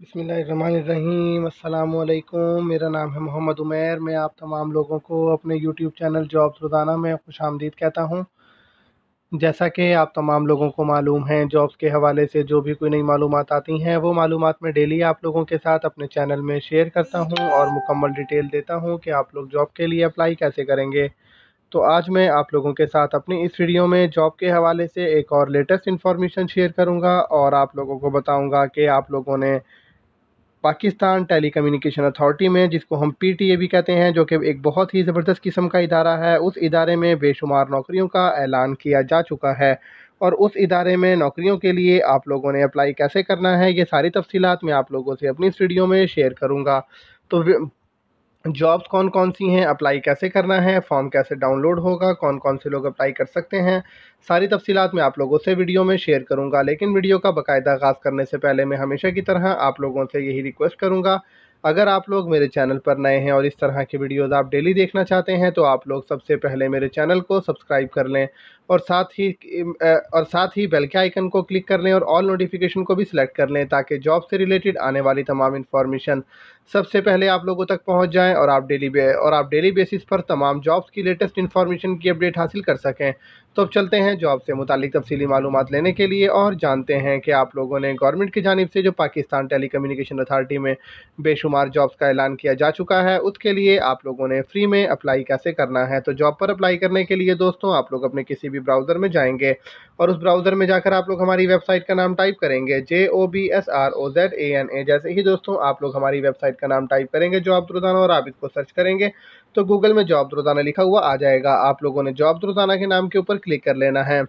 बिसमीम अल्लाम मेरा नाम है मोहम्मद उमैर। मैं आप तमाम लोगों को अपने यूट्यूब चैनल जॉब्स रोज़ाना में खुश आमदीद कहता हूँ। जैसा कि आप तमाम लोगों को मालूम है, जॉब्स के हवाले से जो भी कोई नई मालूम आती हैं, वो मालूम मैं डेली आप लोगों के साथ अपने चैनल में शेयर करता हूँ और मुकम्मल डिटेल देता हूँ कि आप लोग जॉब के लिए अप्लाई कैसे करेंगे। तो आज मैं आप लोगों के साथ अपनी इस वीडियो में जॉब के हवाले से एक और लेटेस्ट इन्फॉर्मेशन शेयर करूँगा और आप लोगों को बताऊँगा कि आप लोगों ने पाकिस्तान टेली कम्युनिकेशन अथॉरिटी में, जिसको हम पीटीए भी कहते हैं, जो कि एक बहुत ही ज़बरदस्त किस्म का इदारा है, उस इदारे में बेशुमार नौकरियों का ऐलान किया जा चुका है। और उस इदारे में नौकरियों के लिए आप लोगों ने अप्लाई कैसे करना है, ये सारी तफसीत मैं आप लोगों से अपनी स्टूडियो में शेयर करूँगा। तो जॉब्स कौन कौन सी हैं, अप्लाई कैसे करना है, फॉर्म कैसे डाउनलोड होगा कौन कौन से लोग अप्लाई कर सकते हैं, सारी तफसीत मैं आप लोगों से वीडियो में शेयर करूँगा, लेकिन वीडियो का बाकायदा आगाज़ करने से पहले मैं हमेशा की तरह आप लोगों से यही रिक्वेस्ट करूँगा, अगर आप लोग मेरे चैनल पर नए हैं और इस तरह के वीडियोज़ आप डेली देखना चाहते हैं तो आप लोग सबसे पहले मेरे चैनल को सब्सक्राइब कर लें और साथ ही और साथ ही बेल के आइकन को क्लिक कर लें और ऑल नोटिफिकेशन को भी सिलेक्ट कर लें, ताकि जॉब से रिलेटेड आने वाली तमाम इन्फॉर्मेशन सबसे पहले आप लोगों तक पहुँच जाएँ और आप डेली और आप डेली बेसिस पर तमाम जॉब्स की लेटेस्ट इन्फॉर्मेशन की अपडेट हासिल कर सकें। तो अब चलते हैं जॉब से मुतालिक तफसीली मालूम लेने के लिए और जानते हैं कि आप लोगों ने गवर्नमेंट की जानब से जो पाकिस्तान टेली कम्युनिकेशन अथार्टी में बेशुमार जॉब्स का ऐलान किया जा चुका है, उसके लिए आप लोगों ने फ्री में अप्लाई कैसे करना है? तो जॉब पर अप्लाई करने के लिए दोस्तों आप लोग अपने किसी भी ब्राउज़र में जाएँगे और उस ब्राउज़र में जाकर आप लोग हमारी वेबसाइट का नाम टाइप करेंगे J O B S R O Z A N A जैसे ही दोस्तों आप लोग हमारी वेबसाइट का नाम टाइप करेंगे जॉब रोज़ाना और आप इसको सर्च करेंगे। तो गूगल में जॉब रोज़ाना लिखा हुआ आ जाएगा। आप लोगों ने जॉब रोज़ाना के नाम के ऊपर क्लिक कर लेना है।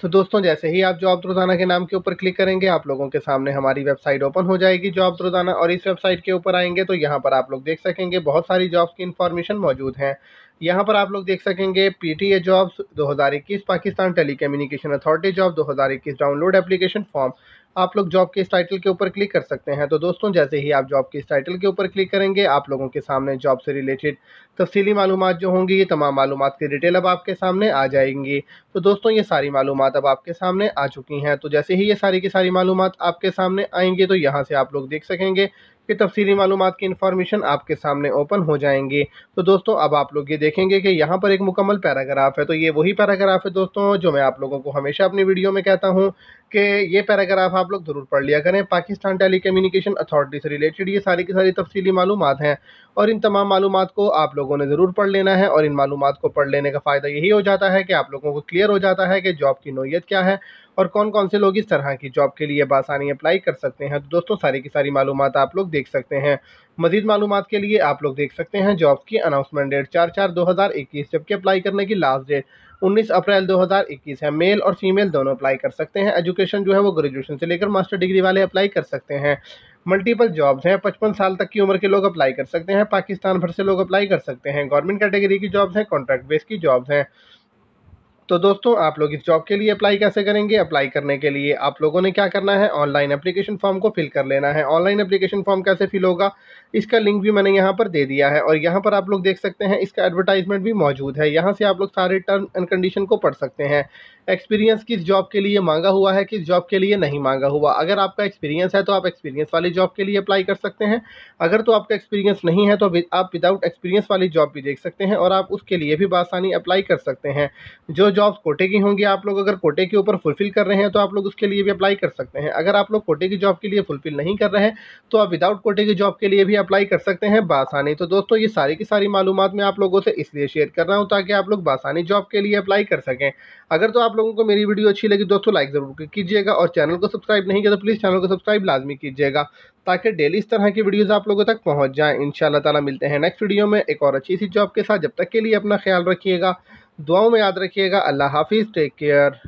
तो दोस्तों, जैसे ही आप जॉब रोज़ाना के नाम के ऊपर क्लिक करेंगे, आप लोगों के सामने हमारी वेबसाइट ओपन हो जाएगी जॉब रोज़ाना और इस वेबसाइट के ऊपर आएँगे तो यहाँ पर आप लोग देख सकेंगे, बहुत सारी जॉब्स की इन्फॉर्मेशन मौजूद हैं। यहाँ पर आप लोग देख सकेंगे PTA jobs 2021 Pakistan telecommunication authority job 2021 download application form आप लोग जॉब के इस टाइटल के ऊपर क्लिक कर सकते हैं। तो दोस्तों, जैसे ही आप जॉब के इस टाइटल के ऊपर क्लिक करेंगे, आप लोगों के सामने जॉब से रिलेटेड तफसीली मालूम जो होंगी, ये तमाम मालूम की डिटेल अब आपके सामने आ जाएँगी। तो दोस्तों, ये सारी मालूम अब आपके सामने आ चुकी हैं। तो जैसे ही ये सारी की सारी मालूम आपके सामने आएँगे तो यहाँ से आप लोग देख सकेंगे कि तफसीली मालूम की इन्फॉर्मेशन आपके सामने ओपन हो जाएँगी। तो दोस्तों, अब आप लोग ये देखेंगे कि यहाँ पर एक मुकम्मल पैराग्राफ है। तो ये वही पैराग्राफ है दोस्तों, जो मैं आप लोगों को हमेशा अपनी वीडियो में कहता हूँ कि ये पैराग्राफ आप लोग ज़रूर पढ़ लिया करें। पाकिस्तान टेली कम्युनिकेशन अथॉरिटी से रिलेटेड ये सारी की सारी तफसीली मालूम हैं। और इन तमाम मालूम को आप लोगों ने ज़रूर पढ़ लेना है और इन मालूम को पढ़ लेने का फ़ायदा यही हो जाता है कि आप लोगों को क्लियर हो जाता है कि जॉब की नोयत क्या है। और कौन कौन से लोग इस तरह की जॉब के लिए बासानी अप्लाई कर सकते हैं? तो दोस्तों, सारी की सारी मालूम आप लोग देख सकते हैं। मजीद मालूम के लिए आप लोग देख सकते हैं जॉब्स की अनाउंसमेंट डेट चार चार दो हज़ार इक्कीस, जबकि अप्लाई करने की लास्ट डेट उन्नीस अप्रैल 2021 है। मेल और फीमेल दोनों अप्लाई कर सकते हैं। एजुकेशन जो है वो ग्रेजुएशन से लेकर मास्टर डिग्री वाले अप्लाई कर सकते हैं। मल्टीपल जॉब्स हैं। पचपन साल तक की उम्र के लोग अप्लाई कर सकते हैं। पाकिस्तान भर से लोग अप्लाई कर सकते हैं। गवर्नमेंट कैटेगरी की जॉब्स हैं कॉन्ट्रैक्ट बेस की जॉब्स हैं। तो दोस्तों, आप लोग इस जॉब के लिए अप्लाई कैसे करेंगे? अप्लाई करने के लिए आप लोगों ने क्या करना है? ऑनलाइन एप्लीकेशन फॉर्म को फिल कर लेना है। ऑनलाइन एप्लीकेशन फॉर्म कैसे फिल होगा? इसका लिंक भी मैंने यहाँ पर दे दिया है और यहाँ पर आप लोग देख सकते हैं, इसका एडवर्टाइजमेंट भी मौजूद है। यहाँ से आप लोग सारे टर्म एंड कंडीशन को पढ़ सकते हैं। एक्सपीरियंस किस जॉब के लिए मांगा हुआ है, किस जॉब के लिए नहीं मांगा हुआ? अगर आपका एक्सपीरियंस है तो आप एक्सपीरियंस वाली जॉब के लिए अप्लाई कर सकते हैं। अगर तो आपका एक्सपीरियंस नहीं है तो आप विदाउट एक्सपीरियंस वाली जॉब भी देख सकते हैं और आप उसके लिए भी बासानी अप्लाई कर सकते हैं। जो जॉब्स कोटे की होंगी, आप लोग अगर कोटे के ऊपर फुलफिल कर रहे हैं तो आप लोग उसके लिए भी अप्लाई कर सकते हैं। अगर आप लोग कोटे की जॉब के लिए फुलफिल नहीं कर रहे हैं तो आप विदाउट कोटे की जॉब के लिए भी अप्लाई कर सकते हैं बासानी। तो दोस्तों, ये सारी की सारी मालूम मैं आप लोगों से इसलिए शेयर कर रहा हूँ ताकि आप लोग बासानी जॉब के लिए अप्लाई कर सकें। अगर तो आप लोगों को मेरी वीडियो अच्छी लगी, दोस्तों लाइक ज़रूर कीजिएगा और चैनल को सब्सक्राइब नहीं किया तो प्लीज़ चैनल को सब्सक्राइब लाजमी कीजिएगा, ताकि डेली इस तरह की वीडियोज़ आप लोगों तक पहुँच जाएँ। इन ताला मिलते हैं नेक्स्ट वीडियो में एक और अच्छी सी जॉब के साथ। जब तक के लिए अपना ख्याल रखिएगा। दुआओं में याद रखिएगा। अल्लाह हाफिज़। Take care